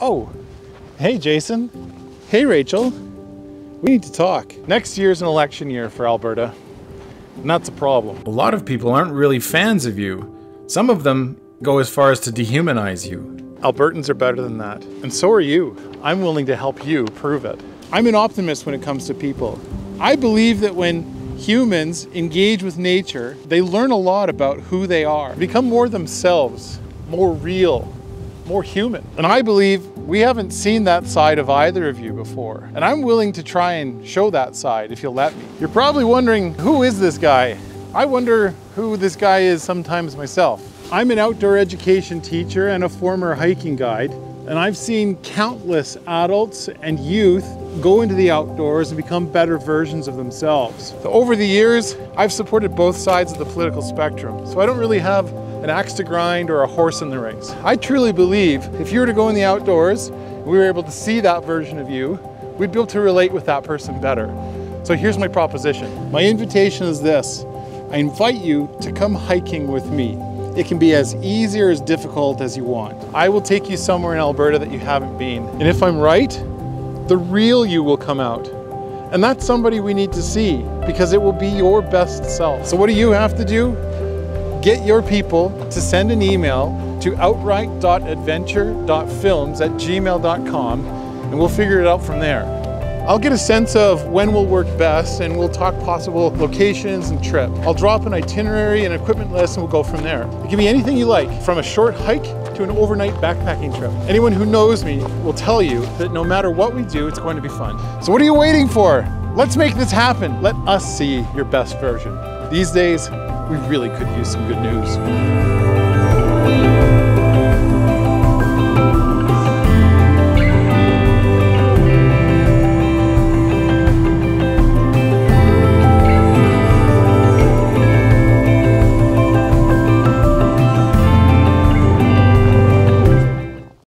Oh, hey Jason. Hey Rachel. We need to talk. Next year's an election year for Alberta, and that's a problem. A lot of people aren't really fans of you. Some of them go as far as to dehumanize you. Albertans are better than that, and so are you. I'm willing to help you prove it. I'm an optimist when it comes to people. I believe that when humans engage with nature, they learn a lot about who they are, become more themselves, more real, more human. And I believe we haven't seen that side of either of you before. And I'm willing to try and show that side if you'll let me. You're probably wondering, who is this guy? I wonder who this guy is sometimes myself. I'm an outdoor education teacher and a former hiking guide, and I've seen countless adults and youth go into the outdoors and become better versions of themselves. So over the years, I've supported both sides of the political spectrum, so I don't really have an axe to grind or a horse in the race. I truly believe if you were to go in the outdoors, we were able to see that version of you, we'd be able to relate with that person better. So here's my proposition. My invitation is this. I invite you to come hiking with me. It can be as easy or as difficult as you want. I will take you somewhere in Alberta that you haven't been. And if I'm right, the real you will come out. And that's somebody we need to see because it will be your best self. So what do you have to do? Get your people to send an email to outright.adventure.films at gmail.com and we'll figure it out from there. I'll get a sense of when will work best and we'll talk possible locations and trip. I'll drop an itinerary and equipment list and we'll go from there. Can be anything you like, from a short hike to an overnight backpacking trip. Anyone who knows me will tell you that no matter what we do, it's going to be fun. So what are you waiting for? Let's make this happen. Let us see your best version. These days, we really could use some good news.